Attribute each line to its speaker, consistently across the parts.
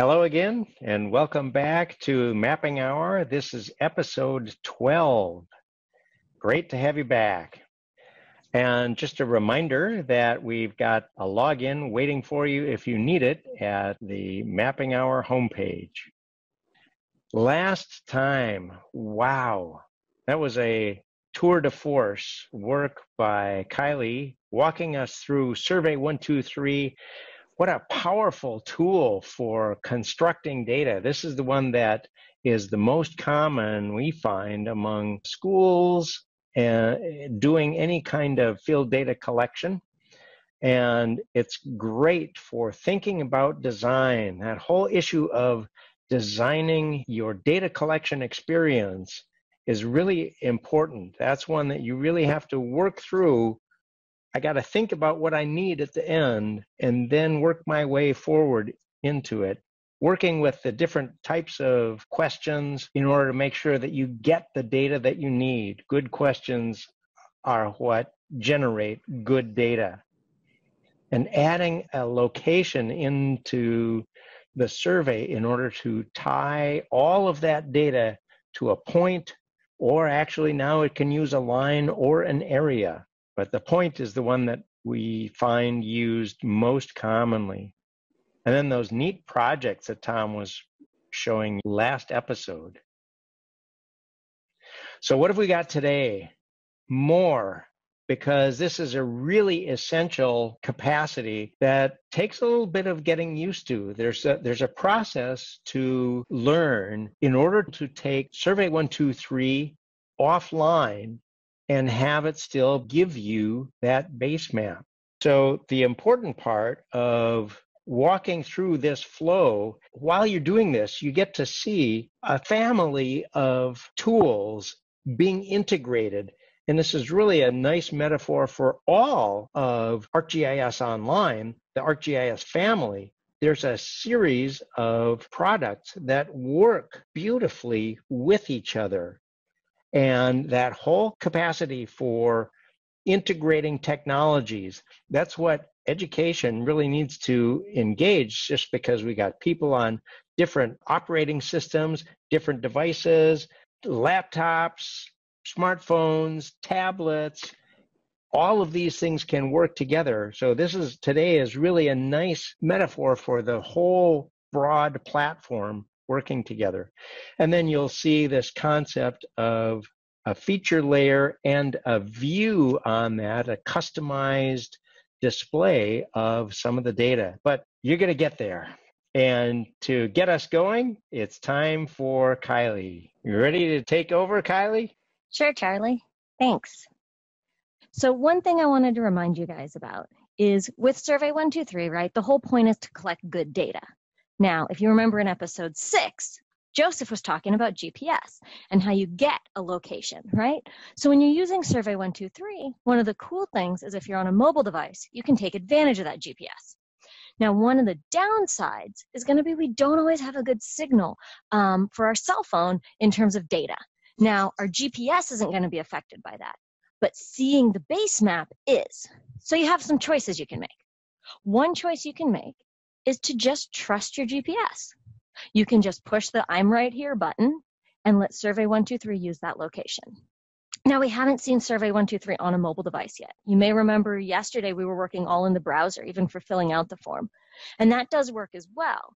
Speaker 1: Hello again, and welcome back to Mapping Hour. This is episode 12. Great to have you back. And just a reminder that we've got a login waiting for you if you need it at the Mapping Hour homepage. Last time, wow, that was a tour de force work by Kylie walking us through Survey 123 what a powerful tool for constructing data. This is the one that is the most common we find among schools and eh, doing any kind of field data collection. And it's great for thinking about design, that whole issue of designing your data collection experience is really important. That's one that you really have to work through I got to think about what I need at the end and then work my way forward into it, working with the different types of questions in order to make sure that you get the data that you need. Good questions are what generate good data. And adding a location into the survey in order to tie all of that data to a point, or actually now it can use a line or an area but the point is the one that we find used most commonly. And then those neat projects that Tom was showing last episode. So, what have we got today? More, because this is a really essential capacity that takes a little bit of getting used to. There's a, there's a process to learn in order to take Survey 123 offline and have it still give you that base map. So the important part of walking through this flow, while you're doing this, you get to see a family of tools being integrated. And this is really a nice metaphor for all of ArcGIS Online, the ArcGIS family. There's a series of products that work beautifully with each other and that whole capacity for integrating technologies, that's what education really needs to engage just because we got people on different operating systems, different devices, laptops, smartphones, tablets, all of these things can work together. So this is today is really a nice metaphor for the whole broad platform working together. And then you'll see this concept of a feature layer and a view on that, a customized display of some of the data. But you're going to get there. And to get us going, it's time for Kylie. You ready to take over, Kylie?
Speaker 2: Sure, Charlie. Thanks. So, one thing I wanted to remind you guys about is with Survey 123, right? The whole point is to collect good data. Now, if you remember in episode six, Joseph was talking about GPS and how you get a location, right? So when you're using Survey 123, one of the cool things is if you're on a mobile device, you can take advantage of that GPS. Now, one of the downsides is going to be we don't always have a good signal um, for our cell phone in terms of data. Now, our GPS isn't going to be affected by that, but seeing the base map is. So you have some choices you can make. One choice you can make is to just trust your GPS. You can just push the I'm right here button and let Survey 123 use that location. Now, we haven't seen Survey 123 on a mobile device yet. You may remember yesterday we were working all in the browser, even for filling out the form. And that does work as well.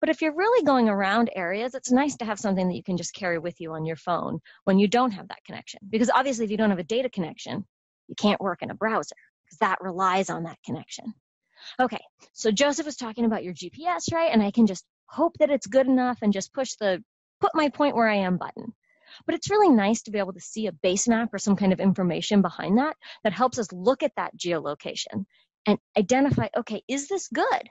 Speaker 2: But if you're really going around areas, it's nice to have something that you can just carry with you on your phone when you don't have that connection. Because obviously, if you don't have a data connection, you can't work in a browser because that relies on that connection. Okay, so Joseph was talking about your GPS, right? And I can just hope that it's good enough and just push the put my point where I am button. But it's really nice to be able to see a base map or some kind of information behind that that helps us look at that geolocation and identify okay, is this good?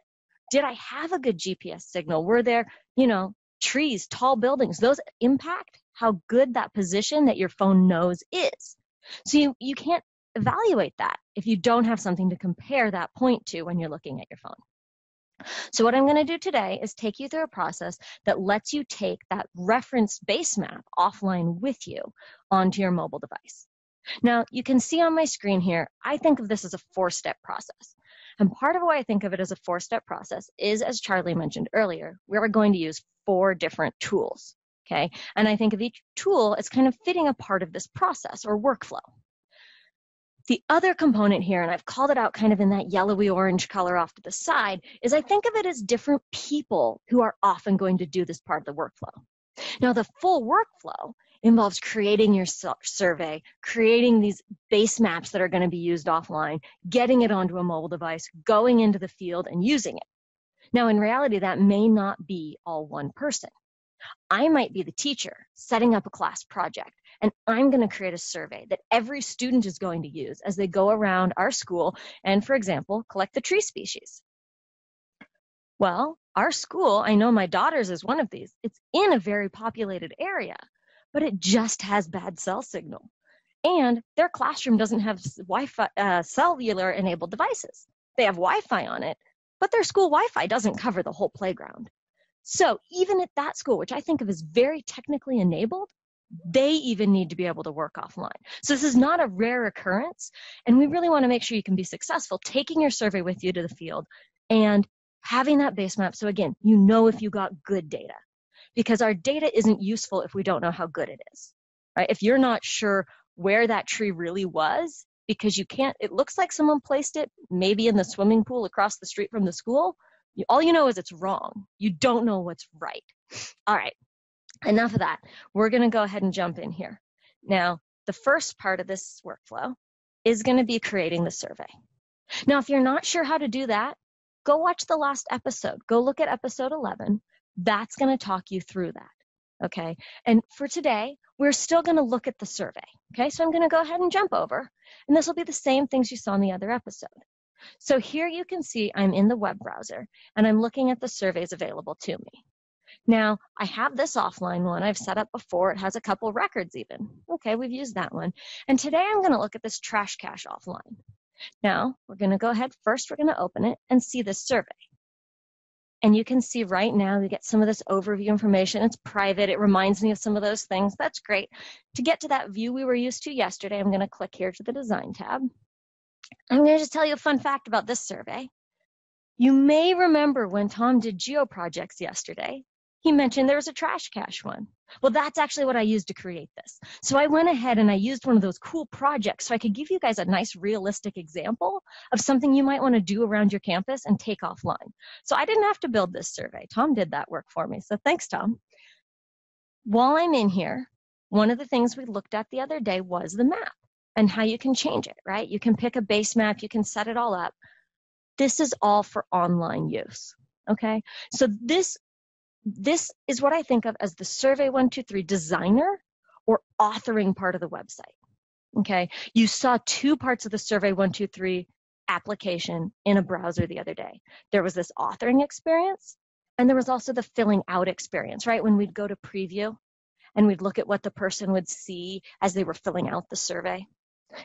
Speaker 2: Did I have a good GPS signal? Were there, you know, trees, tall buildings? Those impact how good that position that your phone knows is. So you, you can't evaluate that if you don't have something to compare that point to when you're looking at your phone. So what I'm going to do today is take you through a process that lets you take that reference base map offline with you onto your mobile device. Now, you can see on my screen here, I think of this as a four-step process. And part of why I think of it as a four step process is, as Charlie mentioned earlier, we're going to use four different tools. Okay. And I think of each tool as kind of fitting a part of this process or workflow. The other component here, and I've called it out kind of in that yellowy orange color off to the side, is I think of it as different people who are often going to do this part of the workflow. Now, the full workflow involves creating your survey, creating these base maps that are going to be used offline, getting it onto a mobile device, going into the field and using it. Now, in reality, that may not be all one person. I might be the teacher setting up a class project, and I'm going to create a survey that every student is going to use as they go around our school and, for example, collect the tree species. Well, our school, I know my daughter's is one of these. It's in a very populated area, but it just has bad cell signal. And their classroom doesn't have Wi-Fi, uh, cellular enabled devices. They have Wi-Fi on it, but their school Wi-Fi doesn't cover the whole playground. So even at that school, which I think of as very technically enabled, they even need to be able to work offline. So this is not a rare occurrence, and we really want to make sure you can be successful taking your survey with you to the field and having that base map. So again, you know if you got good data because our data isn't useful if we don't know how good it is, right? If you're not sure where that tree really was because you can't, it looks like someone placed it maybe in the swimming pool across the street from the school. You, all you know is it's wrong. You don't know what's right. All right, enough of that. We're going to go ahead and jump in here. Now, the first part of this workflow is going to be creating the survey. Now, if you're not sure how to do that, go watch the last episode. Go look at episode 11. That's going to talk you through that. Okay. And for today, we're still going to look at the survey. Okay. So I'm going to go ahead and jump over. And this will be the same things you saw in the other episode. So here you can see I'm in the web browser and I'm looking at the surveys available to me. Now, I have this offline one I've set up before. It has a couple records even. Okay, we've used that one. And today I'm going to look at this trash cache offline. Now, we're going to go ahead first, we're going to open it and see this survey. And you can see right now we get some of this overview information. It's private. It reminds me of some of those things. That's great. To get to that view we were used to yesterday, I'm going to click here to the design tab. I'm going to just tell you a fun fact about this survey. You may remember when Tom did geo projects yesterday, he mentioned there was a trash cache one. Well, that's actually what I used to create this. So I went ahead and I used one of those cool projects so I could give you guys a nice realistic example of something you might want to do around your campus and take offline. So I didn't have to build this survey. Tom did that work for me. So thanks, Tom. While I'm in here, one of the things we looked at the other day was the map and how you can change it, right? You can pick a base map, you can set it all up. This is all for online use. Okay, so this this is what I think of as the Survey 123 designer or authoring part of the website. Okay, you saw two parts of the Survey 123 application in a browser the other day. There was this authoring experience, and there was also the filling out experience, right? When we'd go to preview and we'd look at what the person would see as they were filling out the survey.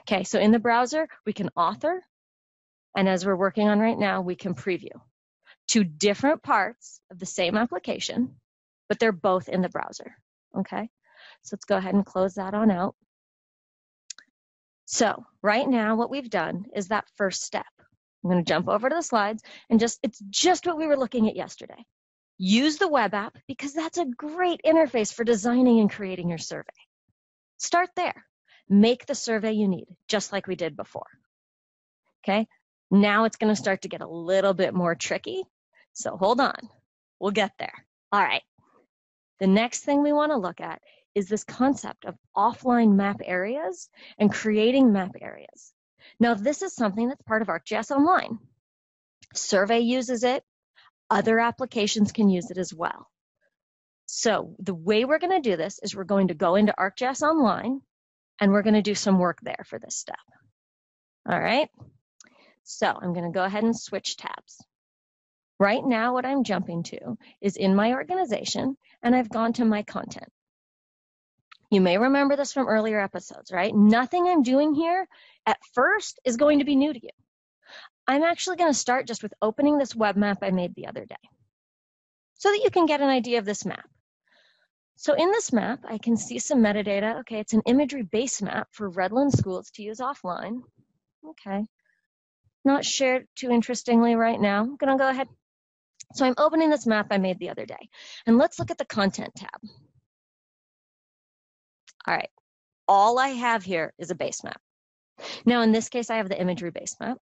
Speaker 2: Okay, so in the browser, we can author, and as we're working on right now, we can preview two different parts of the same application, but they're both in the browser. Okay, so let's go ahead and close that on out. So right now, what we've done is that first step. I'm going to jump over to the slides and just, it's just what we were looking at yesterday. Use the web app because that's a great interface for designing and creating your survey. Start there. Make the survey you need, just like we did before. Okay, now it's going to start to get a little bit more tricky so hold on, we'll get there. All right. The next thing we want to look at is this concept of offline map areas and creating map areas. Now, this is something that's part of ArcGIS Online. Survey uses it, other applications can use it as well. So the way we're going to do this is we're going to go into ArcGIS Online and we're going to do some work there for this step. All right. So I'm going to go ahead and switch tabs. Right now, what I'm jumping to is in my organization, and I've gone to my content. You may remember this from earlier episodes, right? Nothing I'm doing here at first is going to be new to you. I'm actually going to start just with opening this web map I made the other day so that you can get an idea of this map. So in this map, I can see some metadata. Okay, it's an imagery base map for Redland schools to use offline. Okay. not shared too interestingly right now. I'm to go ahead. So I'm opening this map I made the other day. And let's look at the content tab. All right. All I have here is a base map. Now, in this case, I have the imagery base map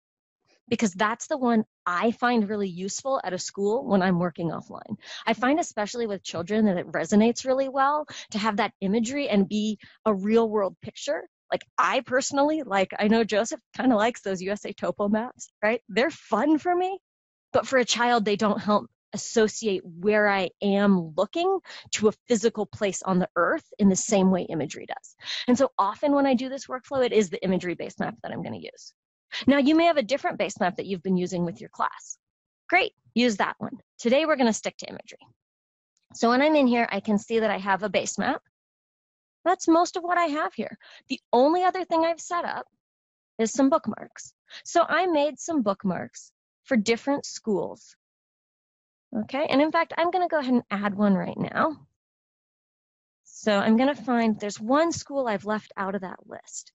Speaker 2: because that's the one I find really useful at a school when I'm working offline. I mm-hmm. find, especially with children, that it resonates really well to have that imagery and be a real world picture. Like, I personally, like, I know Joseph kind of likes those USA topo maps, right? They're fun for me, but for a child, they don't help associate where I am looking to a physical place on the earth in the same way imagery does. And so often when I do this workflow, it is the imagery base map that I'm going to use. Now, you may have a different base map that you've been using with your class. Great, use that one. Today, we're going to stick to imagery. So when I'm in here, I can see that I have a base map. That's most of what I have here. The only other thing I've set up is some bookmarks. So I made some bookmarks for different schools. Okay, and in fact, I'm going to go ahead and add one right now. So I'm going to find, there's one school I've left out of that list.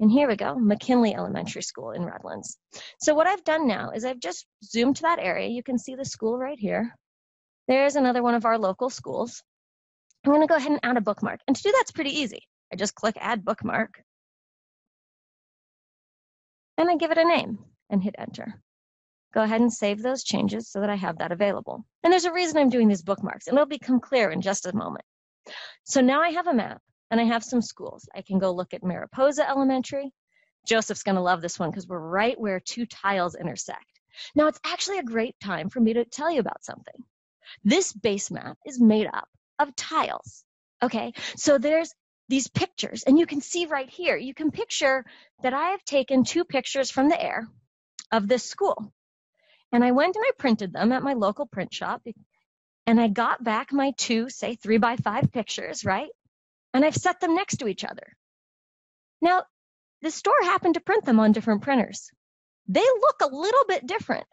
Speaker 2: And here we go, McKinley Elementary School in Redlands. So what I've done now is I've just zoomed to that area. You can see the school right here. There's another one of our local schools. I'm going to go ahead and add a bookmark. And to do that's pretty easy. I just click Add Bookmark. And I give it a name and hit Enter. Go ahead and save those changes so that I have that available. And there's a reason I'm doing these bookmarks, and it'll become clear in just a moment. So now I have a map and I have some schools. I can go look at Mariposa Elementary. Joseph's going to love this one because we're right where two tiles intersect. Now, it's actually a great time for me to tell you about something. This base map is made up of tiles. Okay, so there's these pictures, and you can see right here, you can picture that I have taken two pictures from the air of this school. And I went and I printed them at my local print shop, and I got back my two, say, three by five pictures, right? And I've set them next to each other. Now, the store happened to print them on different printers. They look a little bit different,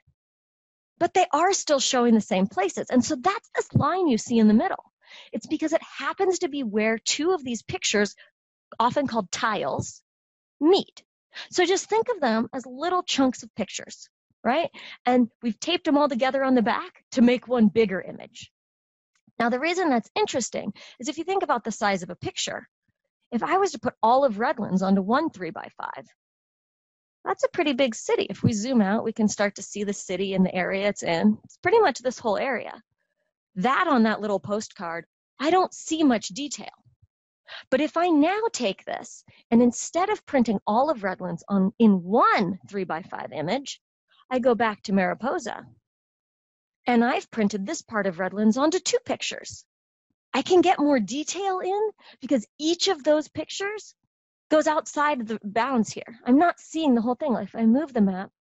Speaker 2: but they are still showing the same places. And so that's this line you see in the middle. It's because it happens to be where two of these pictures, often called tiles, meet. So just think of them as little chunks of pictures, right? And we've taped them all together on the back to make one bigger image. Now, the reason that's interesting is if you think about the size of a picture, if I was to put all of Redlands onto one three by five, that's a pretty big city. If we zoom out, we can start to see the city and the area it's in. It's pretty much this whole area. That on that little postcard, I don't see much detail. But if I now take this and instead of printing all of Redlands on in one three by five image, I go back to Mariposa and I've printed this part of Redlands onto two pictures. I can get more detail in because each of those pictures goes outside the bounds here. I'm not seeing the whole thing. If I move the map,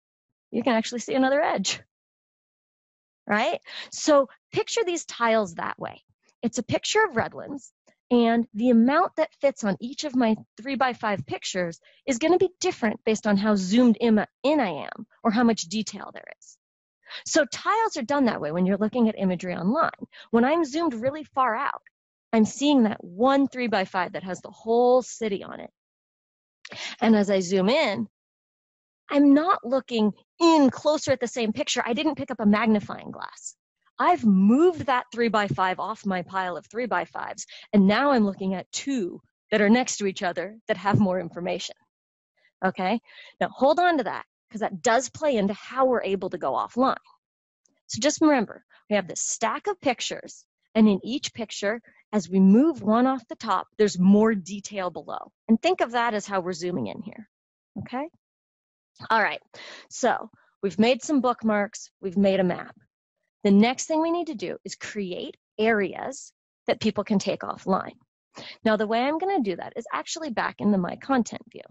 Speaker 2: you can actually see another edge. Right? So picture these tiles that way. It's a picture of Redlands, and the amount that fits on each of my three by five pictures is going to be different based on how zoomed in I am or how much detail there is. So tiles are done that way when you're looking at imagery online. When I'm zoomed really far out, I'm seeing that one three by five that has the whole city on it. And as I zoom in, I'm not looking in closer at the same picture. I didn't pick up a magnifying glass. I've moved that three by five off my pile of three by fives, and now I'm looking at two that are next to each other that have more information. Okay, now hold on to that because that does play into how we're able to go offline. So just remember, we have this stack of pictures, and in each picture, as we move one off the top, there's more detail below. And think of that as how we're zooming in here, okay? All right, so we've made some bookmarks, we've made a map. The next thing we need to do is create areas that people can take offline. Now, the way I'm gonna do that is actually back in the My Content view.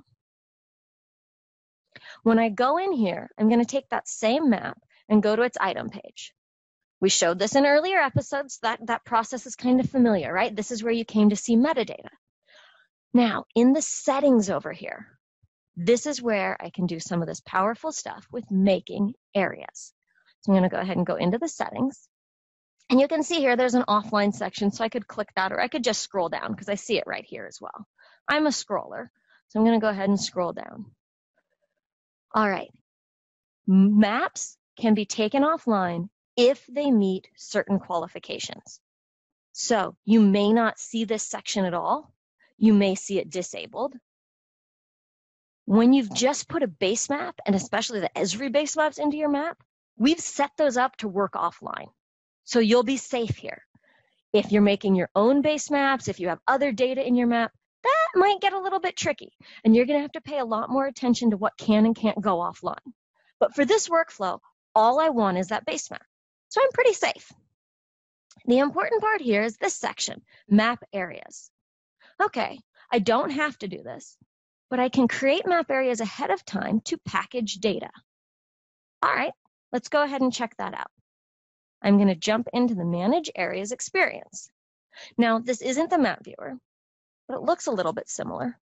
Speaker 2: When I go in here, I'm going to take that same map and go to its item page. We showed this in earlier episodes. That, that process is kind of familiar, right? This is where you came to see metadata. Now, in the settings over here, this is where I can do some of this powerful stuff with making areas. So I'm going to go ahead and go into the settings. And you can see here there's an offline section, so I could click that or I could just scroll down because I see it right here as well. I'm a scroller, so I'm going to go ahead and scroll down. All right. Maps can be taken offline if they meet certain qualifications. So you may not see this section at all. You may see it disabled. When you've just put a base map, and especially the Esri base maps into your map, we've set those up to work offline. So you'll be safe here. If you're making your own base maps, if you have other data in your map, that might get a little bit tricky. And you're going to have to pay a lot more attention to what can and can't go offline. But for this workflow, all I want is that base map. So I'm pretty safe. The important part here is this section, map areas. Okay, I don't have to do this, but I can create map areas ahead of time to package data. All right, let's go ahead and check that out. I'm going to jump into the Manage Areas experience. Now, this isn't the map viewer, but it looks a little bit similar,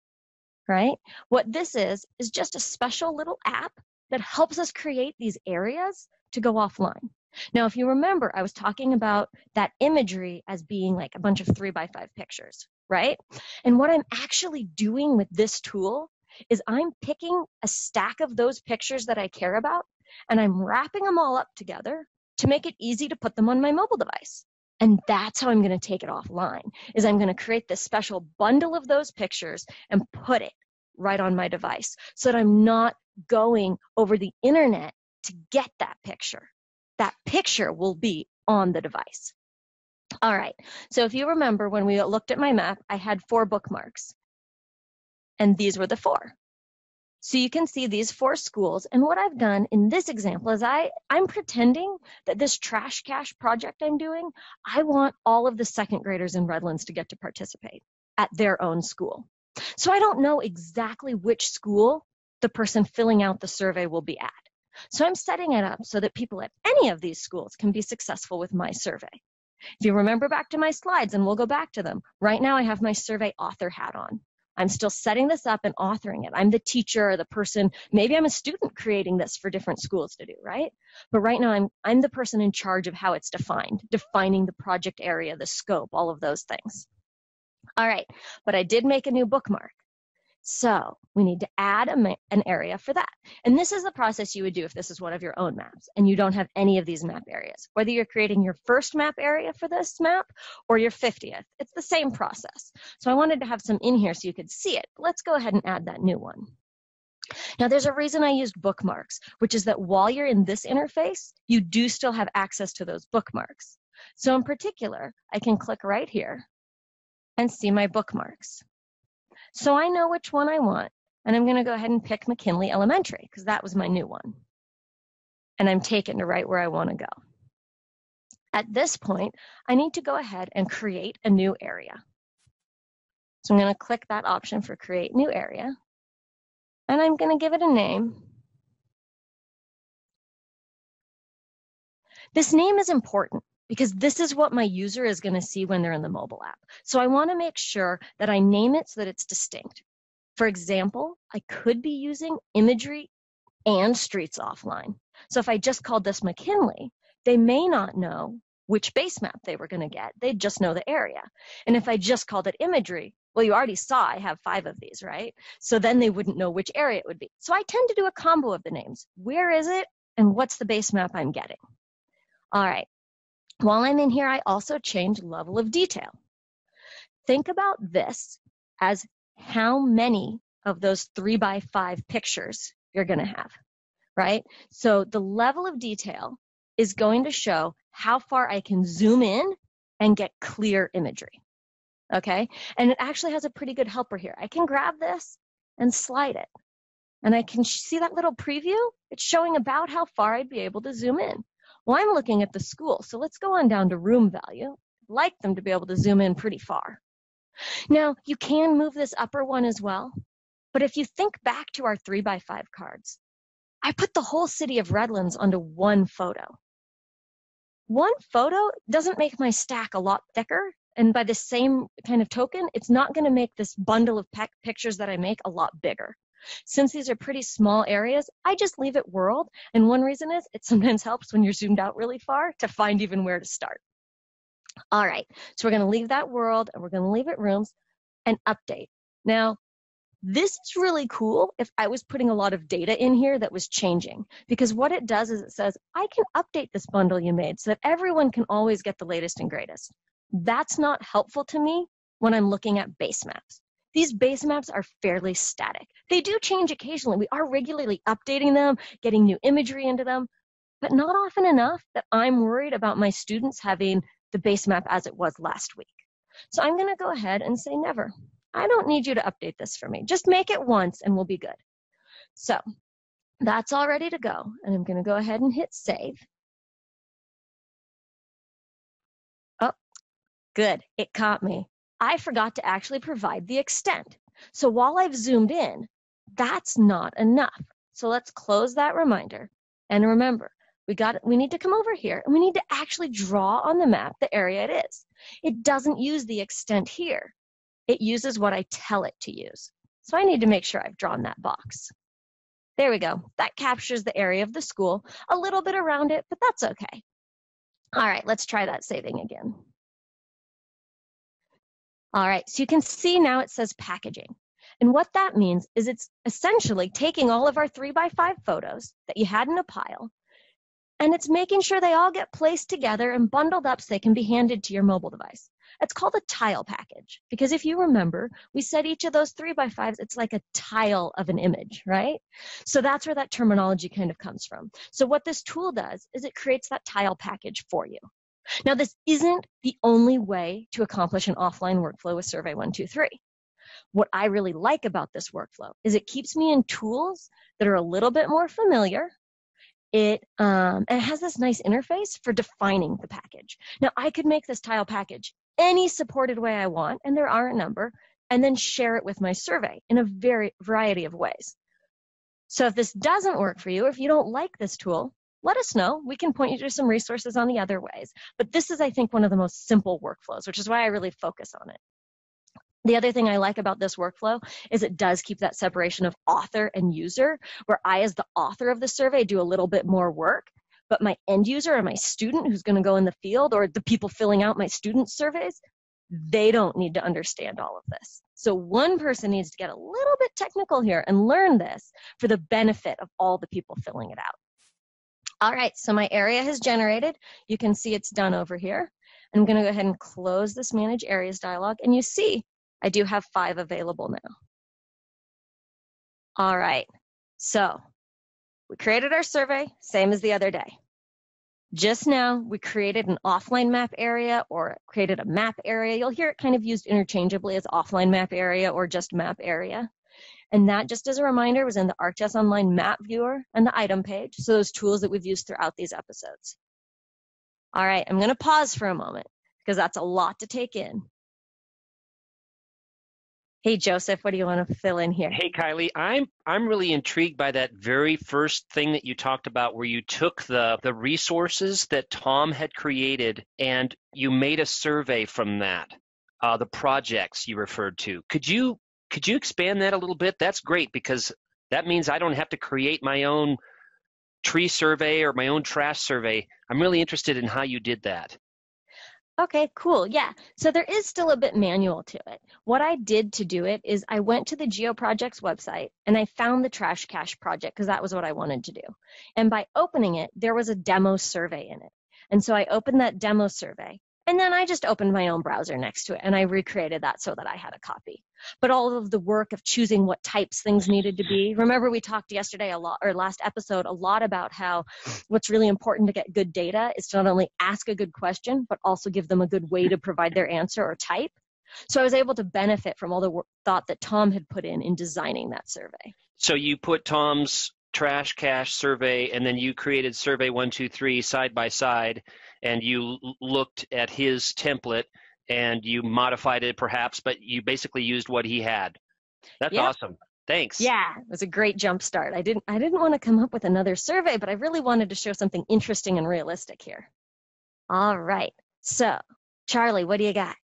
Speaker 2: right? What this is, is just a special little app that helps us create these areas to go offline. Now, if you remember, I was talking about that imagery as being like a bunch of three by five pictures, right? And what I'm actually doing with this tool is I'm picking a stack of those pictures that I care about and I'm wrapping them all up together to make it easy to put them on my mobile device. And that's how I'm going to take it offline is I'm going to create this special bundle of those pictures and put it right on my device so that I'm not going over the internet to get that picture. That picture will be on the device. All right, so if you remember when we looked at my map, I had four bookmarks. And these were the four. So you can see these four schools. And what I've done in this example is I, I'm pretending that this trash cache project I'm doing, I want all of the second graders in Redlands to get to participate at their own school. So I don't know exactly which school the person filling out the survey will be at. So I'm setting it up so that people at any of these schools can be successful with my survey. If you remember back to my slides, and we'll go back to them, right now I have my survey author hat on. I'm still setting this up and authoring it. I'm the teacher the person, maybe I'm a student creating this for different schools to do, right? But right now I'm I'm the person in charge of how it's defined, defining the project area, the scope, all of those things. All right, but I did make a new bookmark. So we need to add a, an area for that. And this is the process you would do if this is one of your own maps and you don't have any of these map areas. Whether you're creating your first map area for this map or your 50th, it's the same process. So I wanted to have some in here so you could see it. Let's go ahead and add that new one. Now, there's a reason I used bookmarks, which is that while you're in this interface, you do still have access to those bookmarks. So in particular, I can click right here and see my bookmarks. So I know which one I want, and I'm going to go ahead and pick McKinley Elementary because that was my new one. And I'm taken to right where I want to go. At this point, I need to go ahead and create a new area. So I'm going to click that option for create new area, and I'm going to give it a name. This name is important because this is what my user is going to see when they're in the mobile app. So I want to make sure that I name it so that it's distinct. For example, I could be using imagery and streets offline. So if I just called this McKinley, they may not know which base map they were going to get. They'd just know the area. And if I just called it imagery, well, you already saw I have five of these, right? So then they wouldn't know which area it would be. So I tend to do a combo of the names. Where is it? And what's the base map I'm getting? All right. While I'm in here, I also change level of detail. Think about this as how many of those three by five pictures you're going to have, right? So the level of detail is going to show how far I can zoom in and get clear imagery. Okay. And it actually has a pretty good helper here. I can grab this and slide it. And I can see that little preview. It's showing about how far I'd be able to zoom in. Well, I'm looking at the school, so let's go on down to room value. I'd like them to be able to zoom in pretty far. Now, you can move this upper one as well, but if you think back to our three by five cards, I put the whole city of Redlands onto one photo. One photo doesn't make my stack a lot thicker, and by the same kind of token, it's not going to make this bundle of pictures that I make a lot bigger. Since these are pretty small areas, I just leave it world. And one reason is it sometimes helps when you're zoomed out really far to find even where to start. All right, so we're going to leave that world and we're going to leave it rooms and update. Now, This is really cool if I was putting a lot of data in here that was changing because what it does is it says, I can update this bundle you made so that everyone can always get the latest and greatest. That's not helpful to me when I'm looking at base maps. These base maps are fairly static. They do change occasionally. We are regularly updating them, getting new imagery into them, but not often enough that I'm worried about my students having the base map as it was last week. So I'm going to go ahead and say never. I don't need you to update this for me. Just make it once and we'll be good. So that's all ready to go. And I'm going to go ahead and hit save. Oh, good. It caught me. I forgot to actually provide the extent. So while I've zoomed in, that's not enough. So let's close that reminder. And remember, we got we need to come over here and we need to actually draw on the map the area it is. It doesn't use the extent here it uses what I tell it to use. So I need to make sure I've drawn that box. There we go. That captures the area of the school, a little bit around it, but that's okay. All right, let's try that saving again. All right, so you can see now it says packaging. And what that means is it's essentially taking all of our three by five photos that you had in a pile, and it's making sure they all get placed together and bundled up so they can be handed to your mobile device. It's called a tile package because if you remember, we said each of those three by fives, it's like a tile of an image, right? So that's where that terminology kind of comes from. So what this tool does is it creates that tile package for you. Now, this isn't the only way to accomplish an offline workflow with Survey 123. What I really like about this workflow is it keeps me in tools that are a little bit more familiar it, um, it has this nice interface for defining the package. Now, I could make this tile package any supported way I want, and there are a number, and then share it with my survey in a very variety of ways. So if this doesn't work for you, or if you don't like this tool, let us know. We can point you to some resources on the other ways. But this is, I think, one of the most simple workflows, which is why I really focus on it. The other thing I like about this workflow is it does keep that separation of author and user, where I, as the author of the survey, do a little bit more work but my end user or my student who's going to go in the field or the people filling out my student surveys, they don't need to understand all of this. So one person needs to get a little bit technical here and learn this for the benefit of all the people filling it out. All right, so my area has generated. You can see it's done over here. I'm going to go ahead and close this Manage Areas dialog, and you see I do have five available now. All right, so we created our survey, same as the other day. Just now, we created an offline map area or created a map area. You'll hear it kind of used interchangeably as offline map area or just map area. And that, just as a reminder, was in the ArcGIS Online map viewer and the item page. So those tools that we've used throughout these episodes. All right, I'm going to pause for a moment because that's a lot to take in. Hey Joseph, what do you want to fill in here?
Speaker 3: Hey Kylie, I'm I'm really intrigued by that very first thing that you talked about where you took the the resources that Tom had created and you made a survey from that. Uh, the projects you referred to. Could you could you expand that a little bit? That's great because that means I don't have to create my own tree survey or my own trash survey. I'm really interested in how you did that.
Speaker 2: Okay, cool. Yeah. So there is still a bit manual to it. What I did to do it is I went to the GeoProjects website and I found the trash cache project because that was what I wanted to do. And by opening it, there was a demo survey in it. And so I opened that demo survey and then I just opened my own browser next to it and I recreated that so that I had a copy. But all of the work of choosing what types things needed to be. Remember, we talked yesterday a lot, or last episode, a lot about how what's really important to get good data is to not only ask a good question, but also give them a good way to provide their answer or type. So I was able to benefit from all the work, thought that Tom had put in in designing that survey.
Speaker 3: So you put Tom's trash cache survey and then you created survey 123 side by side and you looked at his template and you modified it perhaps, but you basically used what he had. That's yep. awesome. Thanks.
Speaker 2: Yeah, it was a great jump start. I didn't I didn't want to come up with another survey, but I really wanted to show something interesting and realistic here. All right. So, Charlie, what do you got?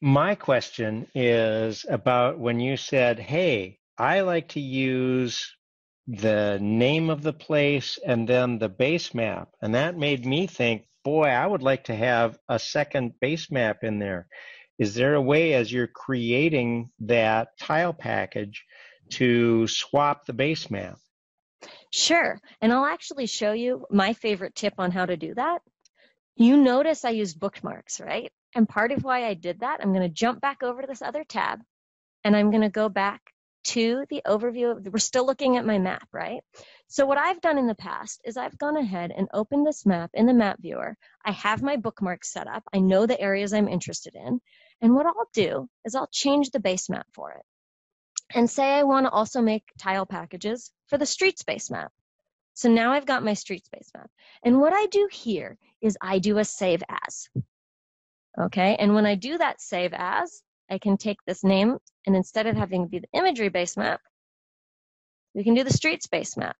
Speaker 1: My question is about when you said, "Hey, I like to use the name of the place and then the base map." And that made me think, boy, I would like to have a second base map in there. is there a way as you're creating that tile package to swap the base map?
Speaker 2: Sure. And I'll actually show you my favorite tip on how to do that. You notice I use bookmarks, right? And part of why I did that, I'm going to jump back over to this other tab and I'm going to go back to the overview. Of, we're still looking at my map, right? So what I've done in the past is I've gone ahead and opened this map in the map viewer. I have my bookmarks set up. I know the areas I'm interested in. And what I'll do is I'll change the base map for it. And say I want to also make tile packages for the streets base map. So now I've got my streets base map. And what I do here is I do a save as. Okay, and when I do that save as, I can take this name and instead of having to be the imagery base map, we can do the streets base map.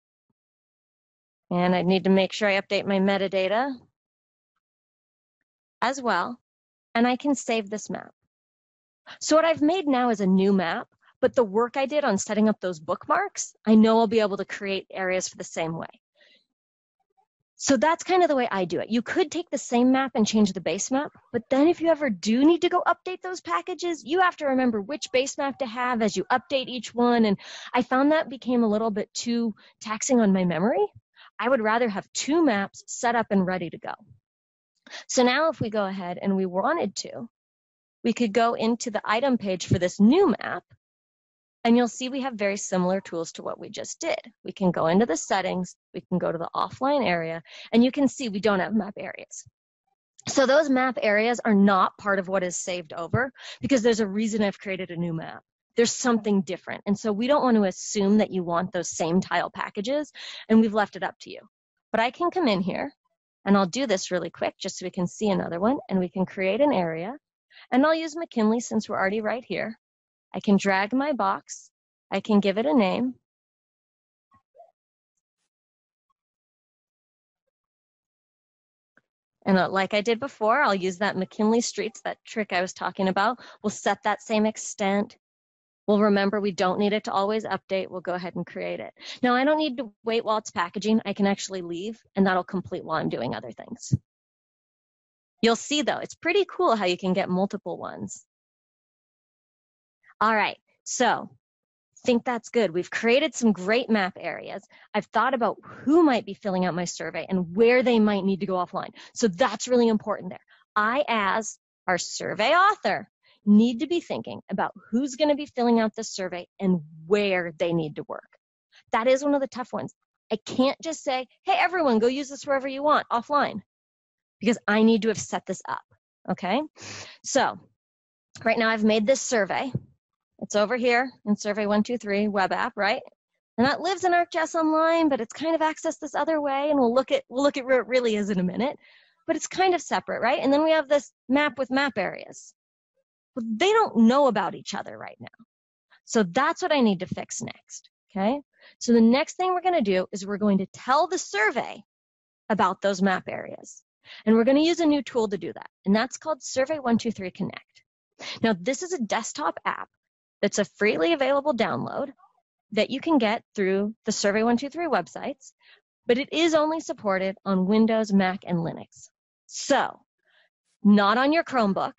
Speaker 2: And I need to make sure I update my metadata as well. And I can save this map. So what I've made now is a new map but the work I did on setting up those bookmarks, I know I'll be able to create areas for the same way. So that's kind of the way I do it. You could take the same map and change the base map, but then if you ever do need to go update those packages, you have to remember which base map to have as you update each one. And I found that became a little bit too taxing on my memory. I would rather have two maps set up and ready to go. So now if we go ahead and we wanted to, we could go into the item page for this new map and you'll see we have very similar tools to what we just did. We can go into the settings, we can go to the offline area, and you can see we don't have map areas. So those map areas are not part of what is saved over because there's a reason I've created a new map. There's something different. And so we don't want to assume that you want those same tile packages and we've left it up to you. But I can come in here and I'll do this really quick just so we can see another one and we can create an area. And I'll use McKinley since we're already right here. I can drag my box. I can give it a name. And uh, like I did before, I'll use that McKinley Streets, that trick I was talking about. We'll set that same extent. We'll remember we don't need it to always update. We'll go ahead and create it. Now, I don't need to wait while it's packaging. I can actually leave, and that'll complete while I'm doing other things. You'll see, though, it's pretty cool how you can get multiple ones. All right, so think that's good. We've created some great map areas. I've thought about who might be filling out my survey and where they might need to go offline. So that's really important there. I, as our survey author, need to be thinking about who's going to be filling out this survey and where they need to work. That is one of the tough ones. I can't just say, hey, everyone, go use this wherever you want offline because I need to have set this up. Okay. So right now I've made this survey it's over here in Survey 123 web app, right? And that lives in ArcGIS Online, but it's kind of accessed this other way, and we'll look at we'll look at where it really is in a minute. But it's kind of separate, right? And then we have this map with map areas. They don't know about each other right now. So that's what I need to fix next. Okay. So the next thing we're going to do is we're going to tell the survey about those map areas. And we're going to use a new tool to do that. And that's called Survey 123 Connect. Now, this is a desktop app that's a freely available download that you can get through the Survey 123 websites, but it is only supported on Windows, Mac, and Linux. So, not on your Chromebook.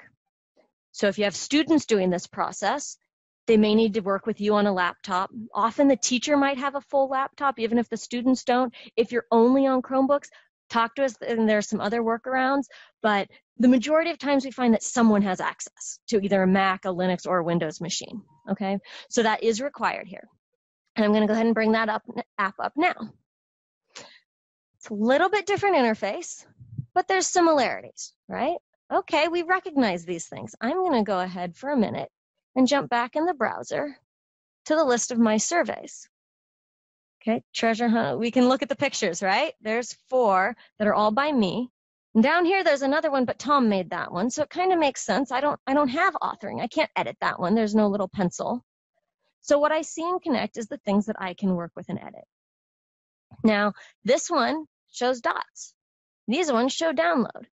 Speaker 2: So, if you have students doing this process, they may need to work with you on a laptop. Often the teacher might have a full laptop, even if the students don't. If you're only on Chromebooks, talk to us, and there are some other workarounds, but the majority of times we find that someone has access to either a Mac, a Linux, or a Windows machine. Okay, so that is required here. And I'm going to go ahead and bring that up, app up now. It's a little bit different interface, but there's similarities, right? Okay, we recognize these things. I'm going to go ahead for a minute and jump back in the browser to the list of my surveys. Okay, treasure hunt. We can look at the pictures, right? There's four that are all by me. And down here, there's another one, but Tom made that one, so it kind of makes sense. I don't, I don't have authoring. I can't edit that one. There's no little pencil. So what I see in Connect is the things that I can work with and edit. Now, this one shows dots. These ones show download.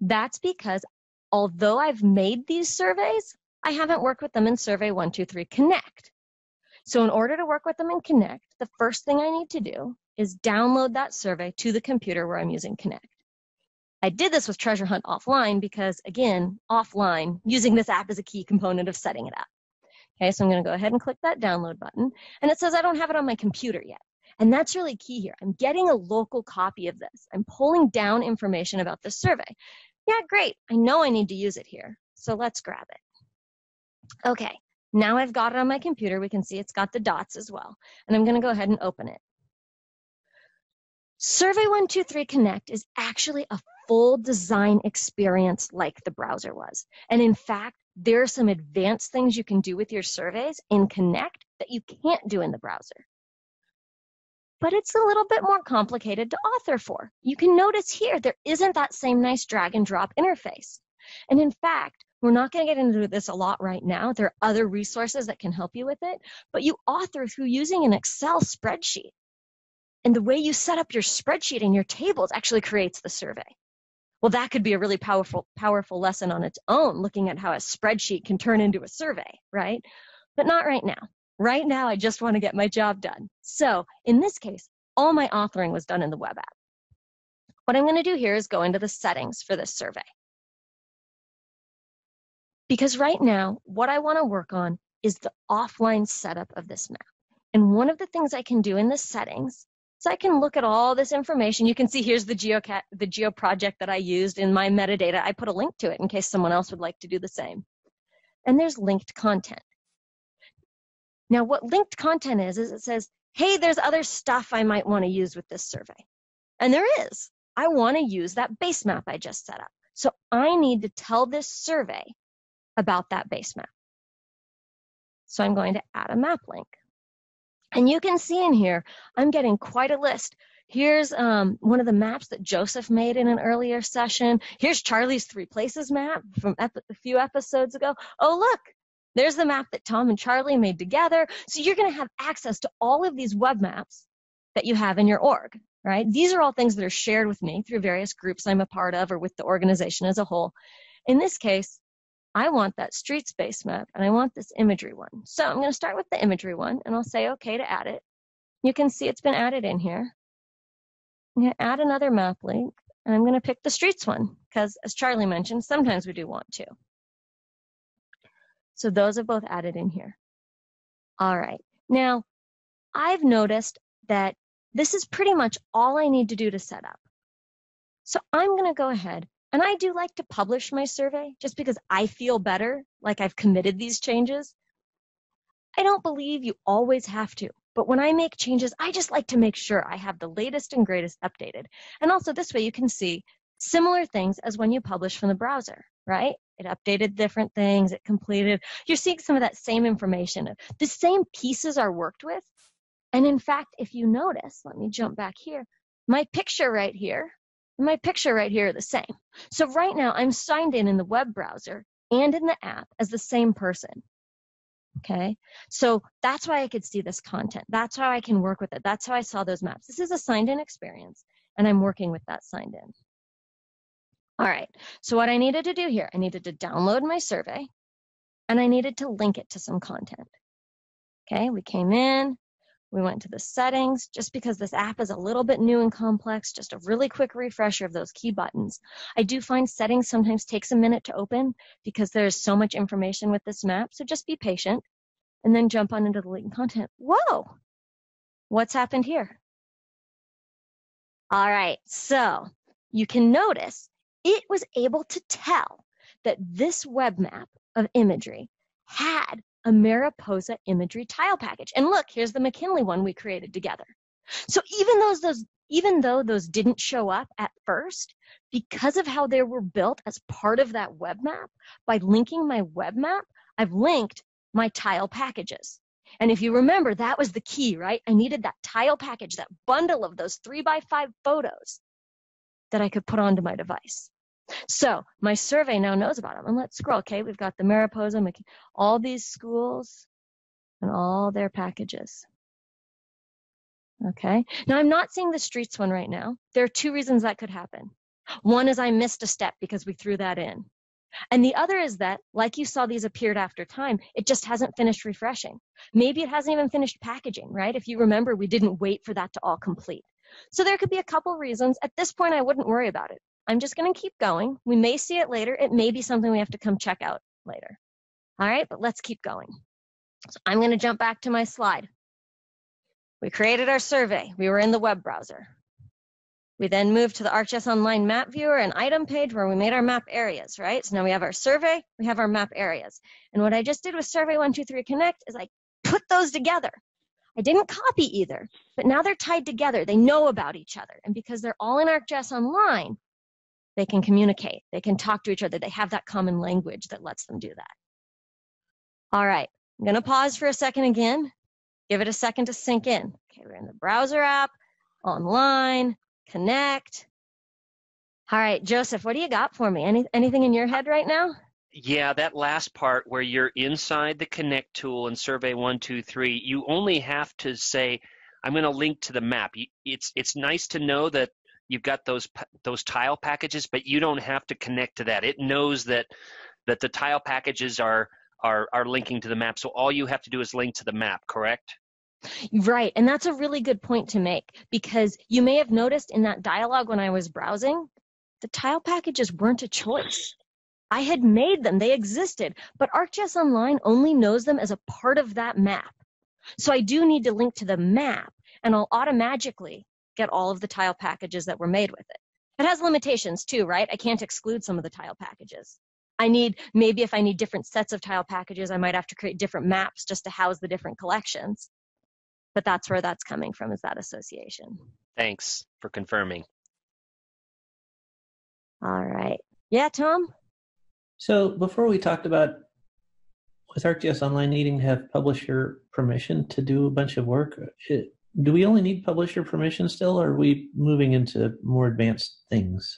Speaker 2: That's because although I've made these surveys, I haven't worked with them in Survey 123 Connect. So in order to work with them in Connect, the first thing I need to do is download that survey to the computer where I'm using Connect. I did this with Treasure Hunt offline because, again, offline, using this app is a key component of setting it up. Okay, so I'm going to go ahead and click that download button. And it says I don't have it on my computer yet. And that's really key here. I'm getting a local copy of this. I'm pulling down information about this survey. Yeah, great. I know I need to use it here. So let's grab it. Okay, now I've got it on my computer. We can see it's got the dots as well. And I'm going to go ahead and open it. Survey123 Connect is actually a full design experience like the browser was. And in fact, there are some advanced things you can do with your surveys in Connect that you can't do in the browser but it's a little bit more complicated to author for. You can notice here there isn't that same nice drag and drop interface. And in fact, we're not going to get into this a lot right now. There are other resources that can help you with it, but you author through using an Excel spreadsheet. And the way you set up your spreadsheet and your tables actually creates the survey. Well, that could be a really powerful, powerful lesson on its own, looking at how a spreadsheet can turn into a survey, right? But not right now. Right now, I just want to get my job done. So in this case, all my authoring was done in the web app. What I'm going to do here is go into the settings for this survey. Because right now, what I want to work on is the offline setup of this map. And one of the things I can do in the settings is I can look at all this information. You can see here's the GeoCat, the Geo project that I used in my metadata. I put a link to it in case someone else would like to do the same. And there's linked content. Now, what linked content is, is it says, hey, there's other stuff I might want to use with this survey. And there is. I want to use that base map I just set up. So I need to tell this survey about that base map. So I'm going to add a map link. And you can see in here, I'm getting quite a list. Here's um, one of the maps that Joseph made in an earlier session. Here's Charlie's Three Places map from a few episodes ago. Oh, look, there's the map that Tom and Charlie made together. So you're going to have access to all of these web maps that you have in your org, right? These are all things that are shared with me through various groups I'm a part of or with the organization as a whole. In this case, I want that streets base map and I want this imagery one. So I'm going to start with the imagery one and I'll say okay to add it. You can see it's been added in here. I'm going to add another map link and I'm going to pick the streets one because as Charlie mentioned, sometimes we do want to. So those are both added in here. All right. Now, I've noticed that this is pretty much all I need to do to set up. So I'm going to go ahead and I do like to publish my survey just because I feel better, like I've committed these changes. I don't believe you always have to, but when I make changes, I just like to make sure I have the latest and greatest updated. And also this way you can see similar things as when you publish from the browser, right? It updated different things, it completed. You're seeing some of that same information. The same pieces are worked with. And in fact, if you notice, let me jump back here, my picture right here, my picture right here are the same. So right now I'm signed in in the web browser and in the app as the same person. Okay, so that's why I could see this content. That's how I can work with it. That's how I saw those maps. This is a signed in experience, and I'm working with that signed in. All right, so what I needed to do here, I needed to download my survey and I needed to link it to some content. Okay, we came in, we went to the settings, just because this app is a little bit new and complex, just a really quick refresher of those key buttons. I do find settings sometimes takes a minute to open because there's so much information with this map, so just be patient and then jump on into the link content. Whoa, what's happened here? All right, so you can notice it was able to tell that this web map of imagery had a Mariposa imagery tile package. And look, here's the McKinley one we created together. So even those, those even though those didn't show up at first, because of how they were built as part of that web map, by linking my web map, I've linked my tile packages. And if you remember, that was the key, right? I needed that tile package, that bundle of those three by five photos that I could put onto my device. So my survey now knows about them. And let's scroll. Okay, we've got the Mariposa, all these schools and all their packages. Okay, now I'm not seeing the streets one right now. There are two reasons that could happen. One is I missed a step because we threw that in. And the other is that, like you saw these appeared after time, it just hasn't finished refreshing. Maybe it hasn't even finished packaging, right? If you remember, we didn't wait for that to all complete. So there could be a couple reasons. At this point, I wouldn't worry about it. I'm just going to keep going. We may see it later. It may be something we have to come check out later. All right, but let's keep going. So I'm going to jump back to my slide. We created our survey. We were in the web browser. We then moved to the ArcGIS Online map viewer and item page where we made our map areas, right? So now we have our survey, we have our map areas. And what I just did with Survey 123 Connect is I put those together. I didn't copy either, but now they're tied together. They know about each other. And because they're all in ArcGIS Online, they can communicate. They can talk to each other. They have that common language that lets them do that. All right, I'm gonna pause for a second again. Give it a second to sink in. Okay, we're in the browser app, online, connect. All right, Joseph, what do you got for me? Any, anything in your head right now?
Speaker 3: Yeah, that last part where you're inside the connect tool in survey 123, you only have to say, I'm going to link to the map. It's, it's nice to know that you've got those, those tile packages, but you don't have to connect to that. It knows that, that the tile packages are, are, are linking to the map. So all you have to do is link to the map, correct?
Speaker 2: Right. And that's a really good point to make because you may have noticed in that dialogue when I was browsing, the tile packages weren't a choice. I had made them, they existed, but ArcGIS Online only knows them as a part of that map. So I do need to link to the map and I'll automatically get all of the tile packages that were made with it. It has limitations too, right? I can't exclude some of the tile packages. I need, maybe if I need different sets of tile packages, I might have to create different maps just to house the different collections but that's where that's coming from is that association.
Speaker 3: Thanks for confirming.
Speaker 2: All right. Yeah, Tom?
Speaker 4: So before we talked about with ArcGIS Online needing to have publisher permission to do a bunch of work, it, do we only need publisher permission still, or are we moving into more advanced things?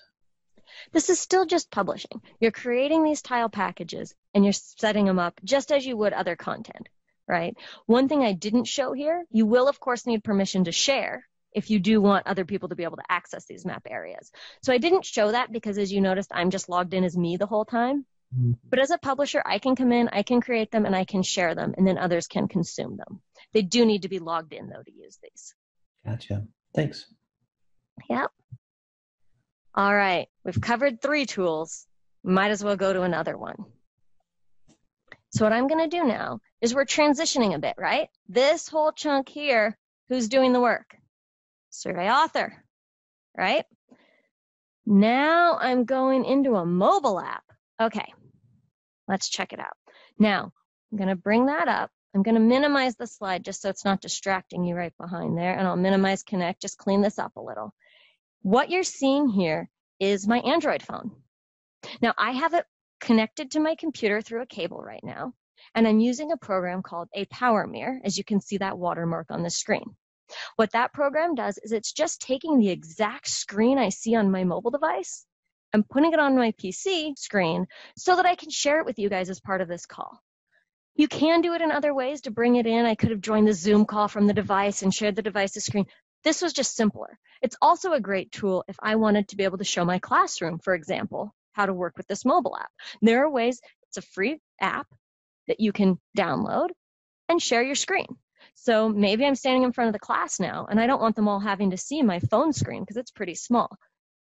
Speaker 2: This is still just publishing. You're creating these tile packages and you're setting them up just as you would other content right? One thing I didn't show here, you will of course need permission to share if you do want other people to be able to access these map areas. So I didn't show that because as you noticed, I'm just logged in as me the whole time. Mm-hmm. But as a publisher, I can come in, I can create them, and I can share them, and then others can consume them. They do need to be logged in, though, to use these.
Speaker 4: Gotcha. Thanks.
Speaker 2: Yep. All right. We've covered three tools. Might as well go to another one. So what I'm going to do now is we're transitioning a bit, right? This whole chunk here, who's doing the work? Survey author, right? Now I'm going into a mobile app. Okay, let's check it out. Now, I'm going to bring that up. I'm going to minimize the slide just so it's not distracting you right behind there, and I'll minimize Connect, just clean this up a little. What you're seeing here is my Android phone. Now, I have it connected to my computer through a cable right now, and I'm using a program called ApowerMirror, as you can see that watermark on the screen. What that program does is it's just taking the exact screen I see on my mobile device and putting it on my PC screen so that I can share it with you guys as part of this call. You can do it in other ways to bring it in. I could have joined the Zoom call from the device and shared the device's screen. This was just simpler. It's also a great tool if I wanted to be able to show my classroom, for example, how to work with this mobile app. There are ways, it's a free app that you can download and share your screen. So maybe I'm standing in front of the class now and I don't want them all having to see my phone screen because it's pretty small.